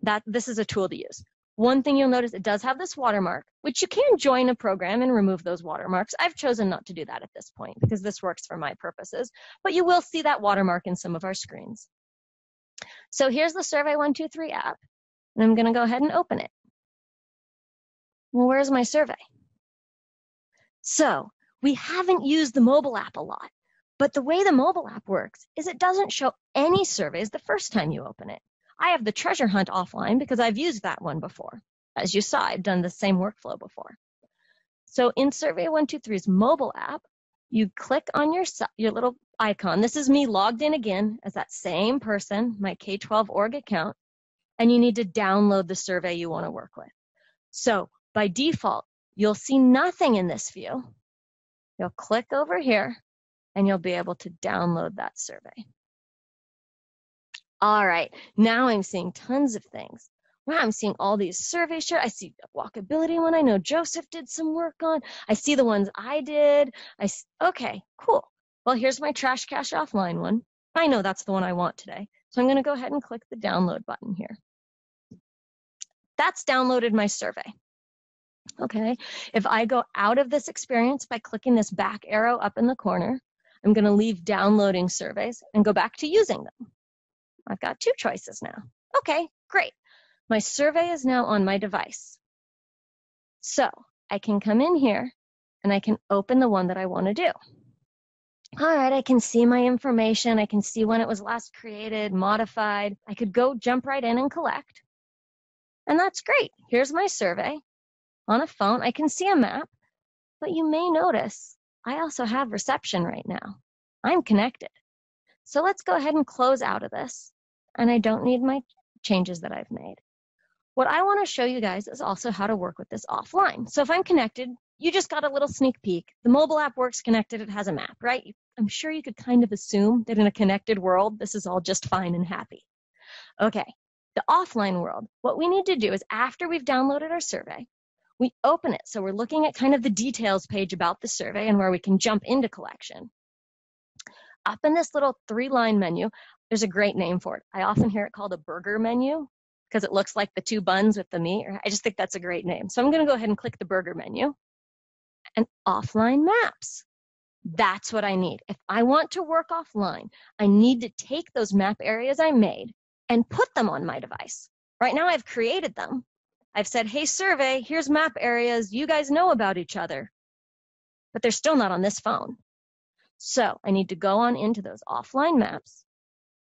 Speaker 2: That this is a tool to use. One thing you'll notice it does have this watermark, which you can join a program and remove those watermarks. I've chosen not to do that at this point because this works for my purposes, but you will see that watermark in some of our screens. So here's the Survey 123 app, and I'm going to go ahead and open it. Well, where's my survey? So we haven't used the mobile app a lot, but the way the mobile app works is it doesn't show any surveys the first time you open it. I have the treasure hunt offline because I've used that one before. As you saw, I've done the same workflow before. So in Survey 123's mobile app, you click on your, your little icon. This is me logged in again as that same person, my K12 org account, and you need to download the survey you want to work with. So by default, you'll see nothing in this view. You'll click over here and you'll be able to download that survey. All right, now I'm seeing tons of things. Wow, I'm seeing all these surveys shared. I see walkability one I know Joseph did some work on. I see the ones I did. I okay, cool. Well, here's my trash cache offline one. I know that's the one I want today. So I'm going to go ahead and click the download button here. That's downloaded my survey. Okay, if I go out of this experience by clicking this back arrow up in the corner, I'm going to leave downloading surveys and go back to using them. I've got two choices now. Okay, great. My survey is now on my device. So I can come in here and I can open the one that I want to do. All right, I can see my information. I can see when it was last created, modified. I could go jump right in and collect. And that's great. Here's my survey. On a phone, I can see a map, but you may notice I also have reception right now. I'm connected. So let's go ahead and close out of this. And I don't need my changes that I've made. What I want to show you guys is also how to work with this offline. So if I'm connected, you just got a little sneak peek. The mobile app works connected, it has a map, right? I'm sure you could kind of assume that in a connected world, this is all just fine and happy. Okay, the offline world, what we need to do is after we've downloaded our survey, we open it. So we're looking at kind of the details page about the survey and where we can jump into collection. Up in this little three line menu, there's a great name for it. I often hear it called a burger menu because it looks like the two buns with the meat. I just think that's a great name. So I'm going to go ahead and click the burger menu and offline maps. That's what I need. If I want to work offline, I need to take those map areas I made and put them on my device. Right now I've created them, I've said, hey, survey, here's map areas. You guys know about each other. But they're still not on this phone. So I need to go on into those offline maps.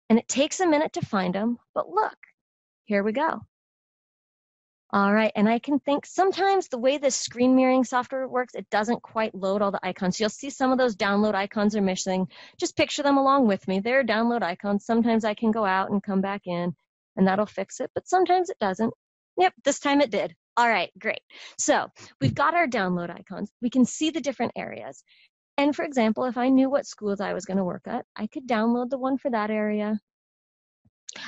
Speaker 2: And it takes a minute to find them. But look, here we go. All right, and I can think sometimes the way this screen mirroring software works, it doesn't quite load all the icons. You'll see some of those download icons are missing. Just picture them along with me. They're download icons. Sometimes I can go out and come back in, and that'll fix it, but sometimes it doesn't. Yep, this time it did. All right, great. So we've got our download icons. We can see the different areas. And for example, if I knew what schools I was going to work at, I could download the one for that area.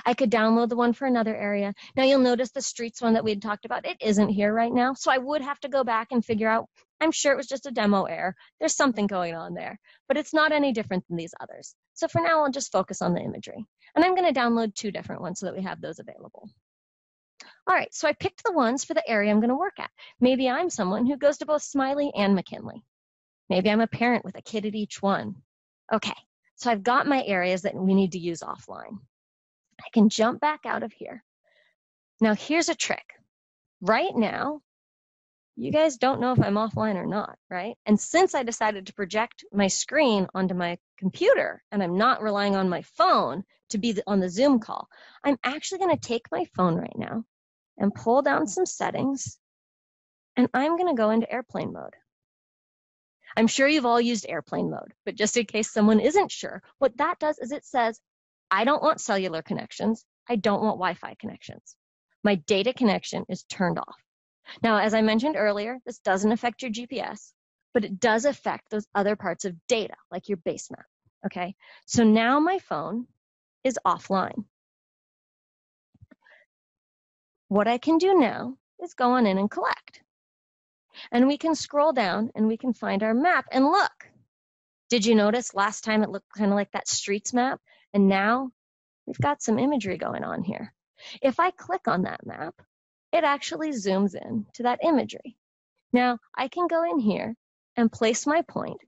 Speaker 2: I could download the one for another area. Now you'll notice the streets one that we had talked about, it isn't here right now. So I would have to go back and figure out, I'm sure it was just a demo error. There's something going on there, but it's not any different than these others. So for now, I'll just focus on the imagery. And I'm going to download two different ones so that we have those available. All right, so I picked the ones for the area I'm going to work at. Maybe I'm someone who goes to both Smiley and McKinley. Maybe I'm a parent with a kid at each one. Okay, so I've got my areas that we need to use offline. I can jump back out of here. Now, here's a trick. Right now, you guys don't know if I'm offline or not, right? And since I decided to project my screen onto my computer and I'm not relying on my phone to be on the Zoom call, I'm actually going to take my phone right now and pull down some settings. And I'm going to go into airplane mode. I'm sure you've all used airplane mode, but just in case someone isn't sure, what that does is it says, I don't want cellular connections. I don't want Wi Fi connections. My data connection is turned off. Now, as I mentioned earlier, this doesn't affect your GPS, but it does affect those other parts of data, like your base map. Okay, so now my phone is offline. What I can do now is go on in and collect. And we can scroll down and we can find our map. And look, did you notice last time it looked kind of like that streets map? And now we've got some imagery going on here. If I click on that map, it actually zooms in to that imagery. Now I can go in here and place my point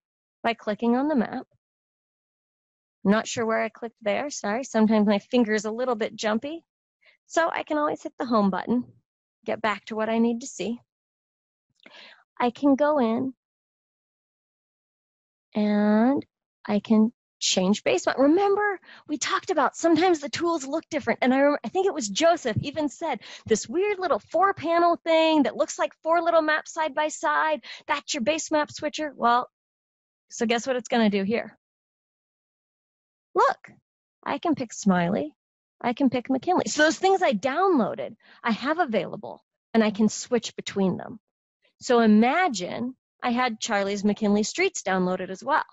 Speaker 2: by clicking on the map. I'm not sure where I clicked there, sorry. Sometimes my finger is a little bit jumpy. So I can always hit the home button, get back to what I need to see. I can go in and I can change base map. Remember, we talked about sometimes the tools look different. And I, remember, I think it was Joseph even said this weird little four panel thing that looks like four little maps side by side. That's your base map switcher. Well, so guess what it's going to do here? Look, I can pick Smiley I can pick McKinley. So those things I downloaded, I have available and I can switch between them. So imagine I had Charlie's McKinley Streets downloaded as well.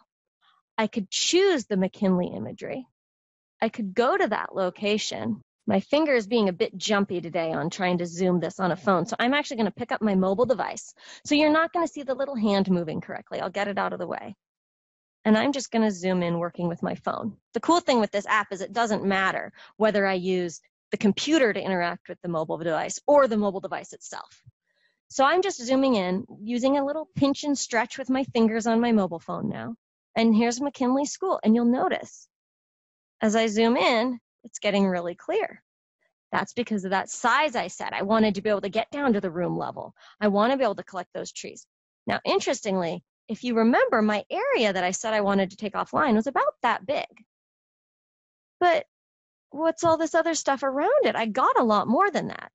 Speaker 2: I could choose the McKinley imagery. I could go to that location. My finger is being a bit jumpy today on trying to zoom this on a phone. So I'm actually going to pick up my mobile device. So you're not going to see the little hand moving correctly. I'll get it out of the way and I'm just going to zoom in working with my phone. The cool thing with this app is it doesn't matter whether I use the computer to interact with the mobile device or the mobile device itself. So I'm just zooming in using a little pinch and stretch with my fingers on my mobile phone now. And here's McKinley School. And you'll notice as I zoom in, it's getting really clear. That's because of that size I said. I wanted to be able to get down to the room level. I want to be able to collect those trees. Now, interestingly, if you remember, my area that I said I wanted to take offline was about that big. But what's all this other stuff around it? I got a lot more than that.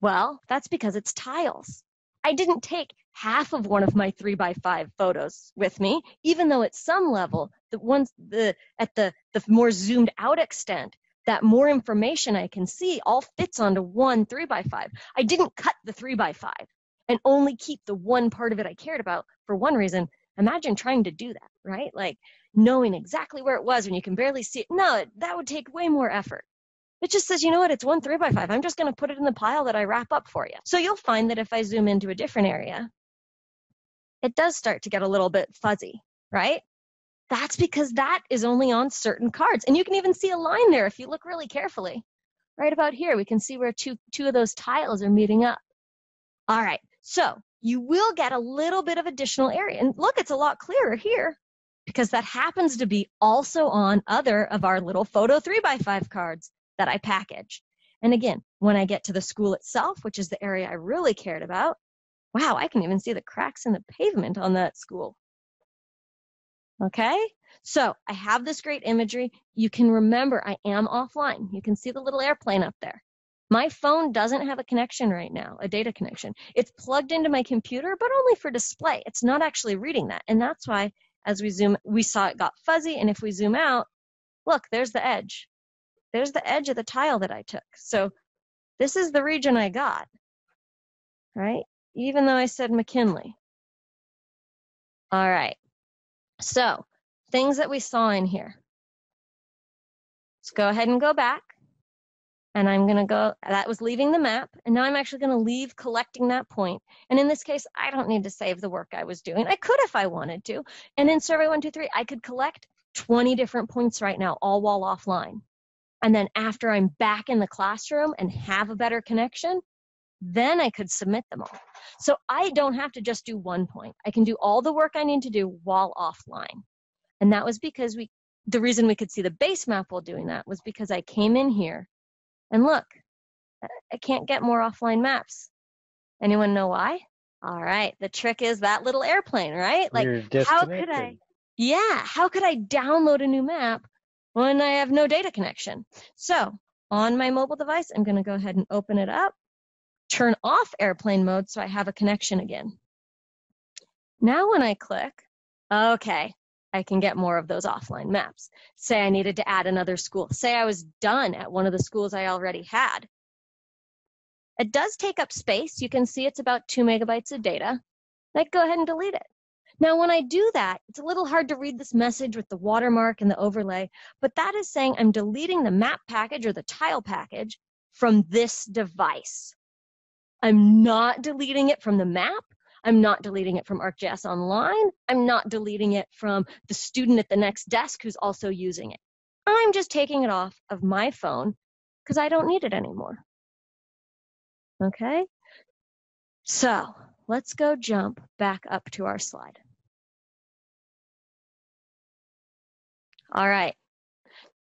Speaker 2: Well, that's because it's tiles. I didn't take half of one of my three by five photos with me, even though at some level, the ones the at the the more zoomed out extent, that more information I can see all fits onto one three by five. I didn't cut the three by five and only keep the one part of it I cared about for one reason. Imagine trying to do that, right? Like knowing exactly where it was when you can barely see it. No, that would take way more effort. It just says, you know what, it's one three by five. I'm just going to put it in the pile that I wrap up for you. So you'll find that if I zoom into a different area, it does start to get a little bit fuzzy, right? That's because that is only on certain cards. And you can even see a line there if you look really carefully. Right about here, we can see where two, two of those tiles are meeting up. All right, so you will get a little bit of additional area. And look, it's a lot clearer here because that happens to be also on other of our little photo 3 by 5 cards that I package. And again, when I get to the school itself, which is the area I really cared about, wow, I can even see the cracks in the pavement on that school. Okay, so I have this great imagery. You can remember I am offline. You can see the little airplane up there. My phone doesn't have a connection right now, a data connection. It's plugged into my computer, but only for display. It's not actually reading that. And that's why as we zoom, we saw it got fuzzy. And if we zoom out, look, there's the edge there's the edge of the tile that I took. So this is the region I got, right? Even though I said McKinley. All right. So things that we saw in here. Let's go ahead and go back. And I'm going to go, that was leaving the map. And now I'm actually going to leave collecting that point. And in this case, I don't need to save the work I was doing. I could if I wanted to. And in Survey 123, I could collect 20 different points right now, all while offline. And then after I'm back in the classroom and have a better connection, then I could submit them all. So I don't have to just do one point. I can do all the work I need to do while offline. And that was because we, the reason we could see the base map while doing that was because I came in here and look, I can't get more offline maps. Anyone know why? All right. The trick is that little airplane, right? Like, how could I? Yeah. How could I download a new map when I have no data connection. So on my mobile device, I'm going to go ahead and open it up, turn off airplane mode so I have a connection again. Now when I click, okay, I can get more of those offline maps. Say I needed to add another school. Say I was done at one of the schools I already had. It does take up space. You can see it's about two megabytes of data. I'd go ahead and delete it. Now, when I do that, it's a little hard to read this message with the watermark and the overlay, but that is saying I'm deleting the map package or the tile package from this device. I'm not deleting it from the map. I'm not deleting it from ArcGIS Online. I'm not deleting it from the student at the next desk who's also using it. I'm just taking it off of my phone because I don't need it anymore. Okay? So let's go jump back up to our slide. All right.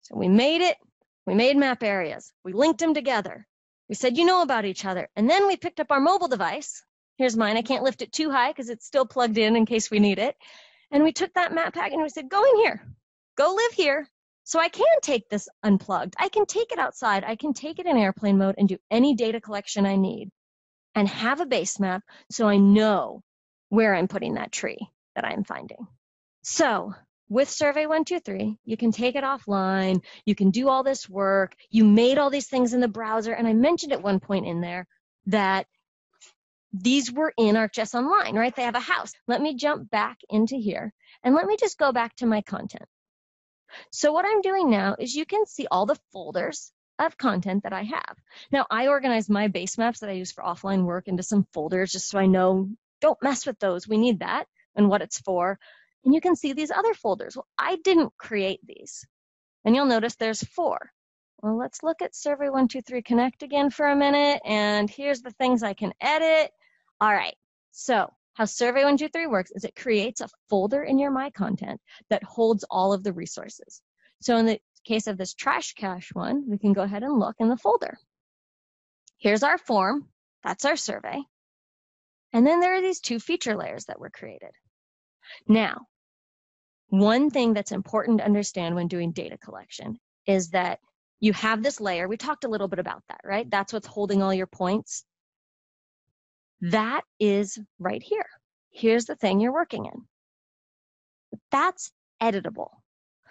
Speaker 2: So we made it. We made map areas. We linked them together. We said, you know about each other. And then we picked up our mobile device. Here's mine. I can't lift it too high because it's still plugged in in case we need it. And we took that map pack and we said, go in here. Go live here. So I can take this unplugged. I can take it outside. I can take it in airplane mode and do any data collection I need and have a base map so I know where I'm putting that tree that I'm finding. So with Survey 123, you can take it offline, you can do all this work, you made all these things in the browser, and I mentioned at one point in there that these were in ArcGIS Online, right? They have a house. Let me jump back into here and let me just go back to my content. So what I'm doing now is you can see all the folders of content that I have. Now I organize my base maps that I use for offline work into some folders just so I know don't mess with those. We need that and what it's for. And you can see these other folders. Well, I didn't create these. And you'll notice there's four. well, let's look at Survey 123 Connect again for a minute. And here's the things I can edit. All right. So how Survey 123 works is it creates a folder in your My Content that holds all of the resources. So in the case of this trash cache one, we can go ahead and look in the folder. Here's our form. That's our survey. And then there are these two feature layers that were created. Now, one thing that's important to understand when doing data collection is that you have this layer. We talked a little bit about that, right? That's what's holding all your points. That is right here. Here's the thing you're working in. That's editable.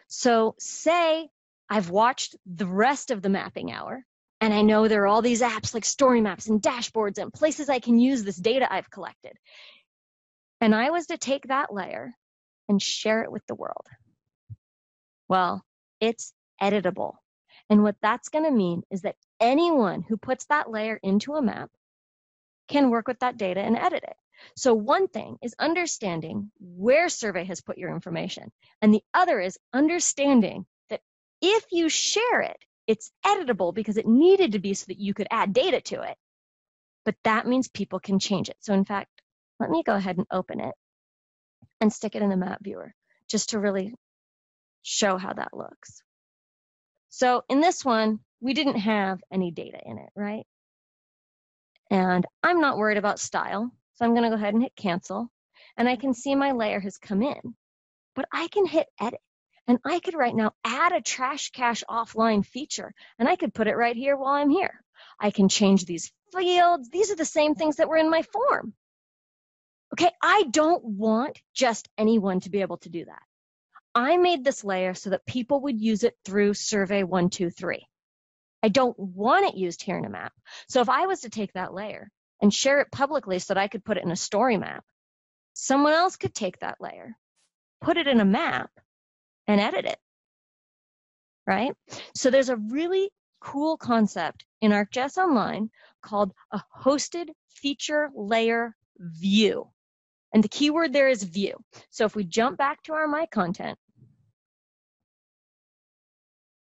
Speaker 2: So say I've watched the rest of the mapping hour and I know there are all these apps like story maps and dashboards and places I can use this data I've collected. And I was to take that layer and share it with the world. Well, it's editable. And what that's going to mean is that anyone who puts that layer into a map can work with that data and edit it. So one thing is understanding where survey has put your information. And the other is understanding that if you share it, it's editable because it needed to be so that you could add data to it. But that means people can change it. So in fact, let me go ahead and open it and stick it in the map viewer just to really show how that looks. So in this one, we didn't have any data in it, right? And I'm not worried about style. So I'm gonna go ahead and hit cancel. And I can see my layer has come in, but I can hit edit. And I could right now add a trash cache offline feature and I could put it right here while I'm here. I can change these fields. These are the same things that were in my form. Okay, I don't want just anyone to be able to do that. I made this layer so that people would use it through survey 123. I don't want it used here in a map. So if I was to take that layer and share it publicly so that I could put it in a story map, someone else could take that layer, put it in a map, and edit it. Right? So there's a really cool concept in ArcGIS Online called a hosted feature layer view. And the keyword there is view. So if we jump back to our My Content,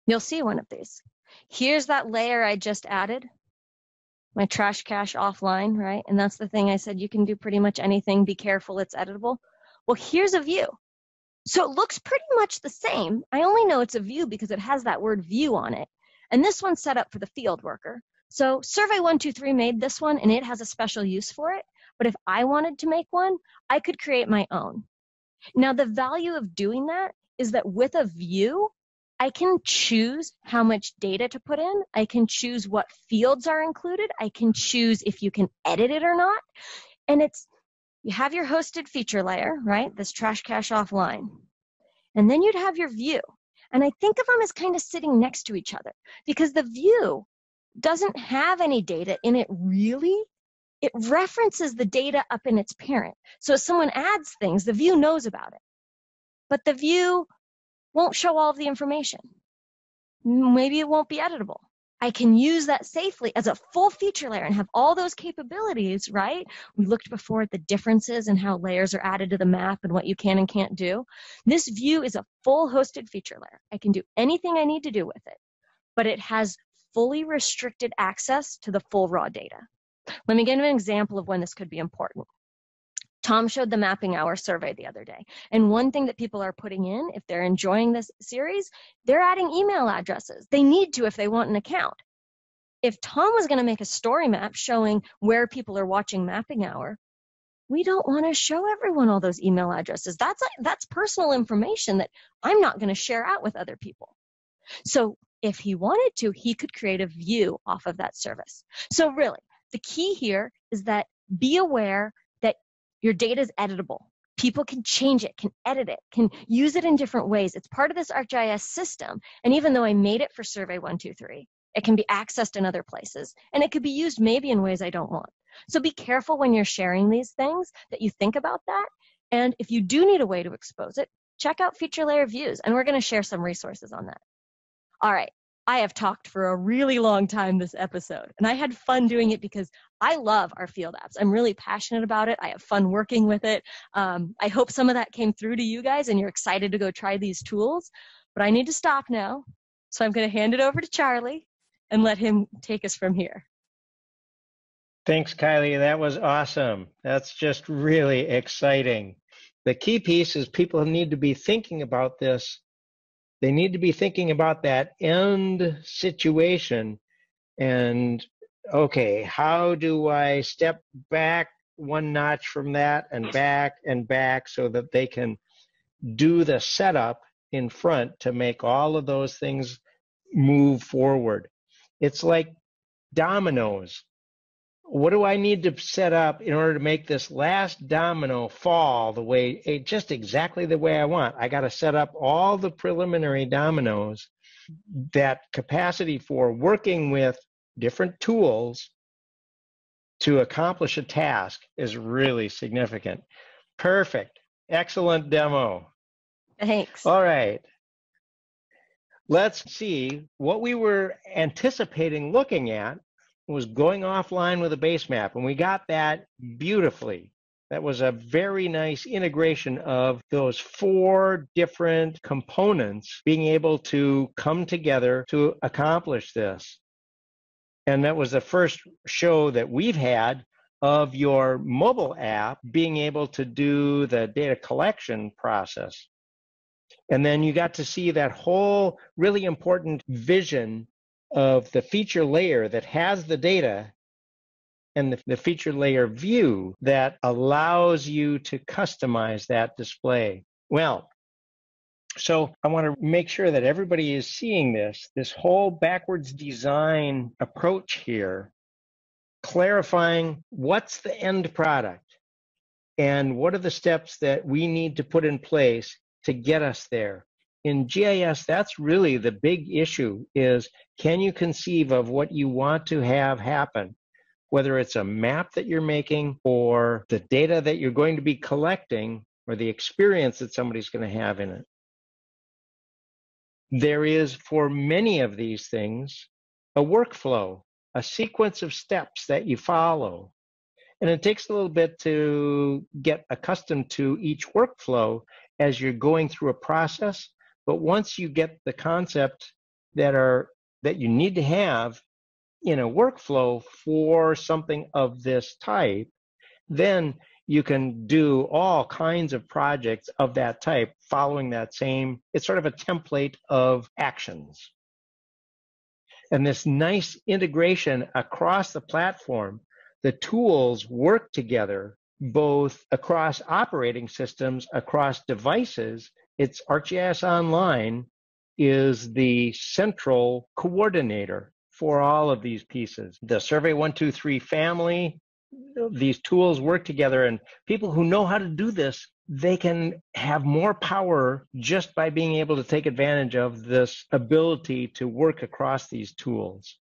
Speaker 2: you'll see one of these. Here's that layer I just added, my trash cache offline, right? And that's the thing I said, you can do pretty much anything, be careful, it's editable. Well, here's a view. So it looks pretty much the same. I only know it's a view because it has that word view on it. And this one's set up for the field worker. So Survey 123 made this one and it has a special use for it. But if I wanted to make one, I could create my own. Now, the value of doing that is that with a view, I can choose how much data to put in. I can choose what fields are included. I can choose if you can edit it or not. And it's, you have your hosted feature layer, right? This trash cache offline. And then you'd have your view. And I think of them as kind of sitting next to each other because the view doesn't have any data in it really. It references the data up in its parent. So if someone adds things, the view knows about it. But the view won't show all of the information. Maybe it won't be editable. I can use that safely as a full feature layer and have all those capabilities, right? We looked before at the differences and how layers are added to the map and what you can and can't do. This view is a full hosted feature layer. I can do anything I need to do with it, but it has fully restricted access to the full raw data. Let me give an example of when this could be important. Tom showed the mapping hour survey the other day. And one thing that people are putting in, if they're enjoying this series, they're adding email addresses. They need to if they want an account. If Tom was going to make a story map showing where people are watching mapping hour, we don't want to show everyone all those email addresses. That's that's personal information that I'm not going to share out with other people. So if he wanted to, he could create a view off of that service. So really, the key here is that be aware that your data is editable. People can change it, can edit it, can use it in different ways. It's part of this ArcGIS system. And even though I made it for Survey 123, it can be accessed in other places. And it could be used maybe in ways I don't want. So be careful when you're sharing these things that you think about that. And if you do need a way to expose it, check out feature layer views. And we're going to share some resources on that. All right. I have talked for a really long time this episode, and I had fun doing it because I love our field apps. I'm really passionate about it. I have fun working with it. Um, I hope some of that came through to you guys and you're excited to go try these tools. But I need to stop now. So I'm going to hand it over to Charlie and let him take us from here.
Speaker 1: Thanks, Kylie. That was awesome. That's just really exciting. The key piece is people need to be thinking about this. They need to be thinking about that end situation and okay, how do I step back one notch from that and back and back so that they can do the setup in front to make all of those things move forward. It's like dominoes. What do I need to set up in order to make this last domino fall the way, eh, just exactly the way I want? I got to set up all the preliminary dominoes. That capacity for working with different tools to accomplish a task is really significant. Perfect. Excellent demo.
Speaker 2: Thanks.
Speaker 1: All right. Let's see what we were anticipating looking at was going offline with a base map, and we got that beautifully. That was a very nice integration of those four different components being able to come together to accomplish this. And that was the first show that we've had of your mobile app being able to do the data collection process. And then you got to see that whole really important vision of the feature layer that has the data and the, the, feature layer view that allows you to customize that display. Well, so I want to make sure that everybody is seeing this, this whole backwards design approach here, clarifying what's the end product and what are the steps that we need to put in place to get us there. In GIS, that's really the big issue is can you conceive of what you want to have happen? Whether it's a map that you're making or the data that you're going to be collecting or the experience that somebody's going to have in it. There is, for many of these things, a workflow, a sequence of steps that you follow. And it takes a little bit to get accustomed to each workflow as you're going through a process. But once you get the concept that are that you need to have in a workflow for something of this type, then you can do all kinds of projects of that type following that same, it's sort of a template of actions. And this nice integration across the platform, the tools work together both across operating systems, across devices. It's ArcGIS Online is the central coordinator for all of these pieces. The Survey 123 family, these tools work together, and people who know how to do this, they can have more power just by being able to take advantage of this ability to work across these tools.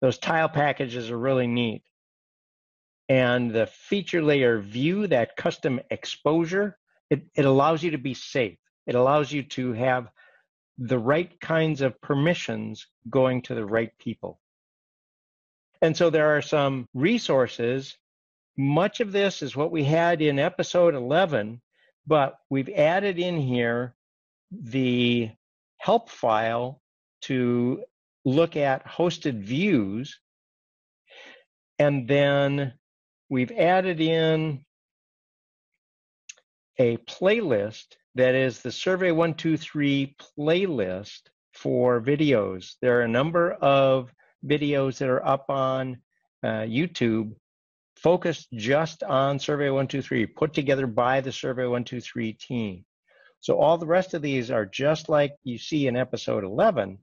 Speaker 1: Those tile packages are really neat and the feature layer view, that custom exposure, it, it allows you to be safe. It allows you to have the right kinds of permissions going to the right people. And so there are some resources. Much of this is what we had in episode 11, but we've added in here the help file to look at hosted views. And then we've added in a playlist that is the Survey 123 playlist for videos. There are a number of videos that are up on uh, YouTube focused just on Survey 123, put together by the Survey 123 team. So all the rest of these are just like you see in episode 11,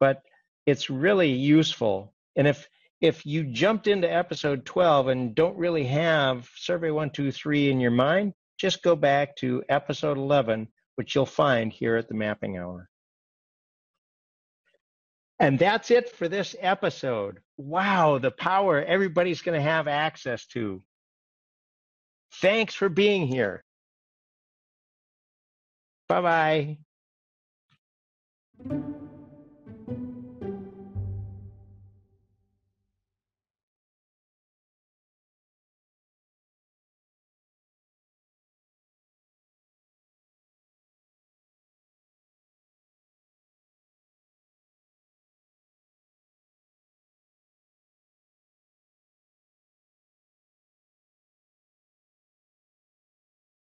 Speaker 1: but it's really useful. And if if you jumped into episode 12 and don't really have survey 123 in your mind, just go back to episode 11, which you'll find here at the mapping hour. And that's it for this episode. Wow, the power everybody's going to have access to. Thanks for being here. Bye bye.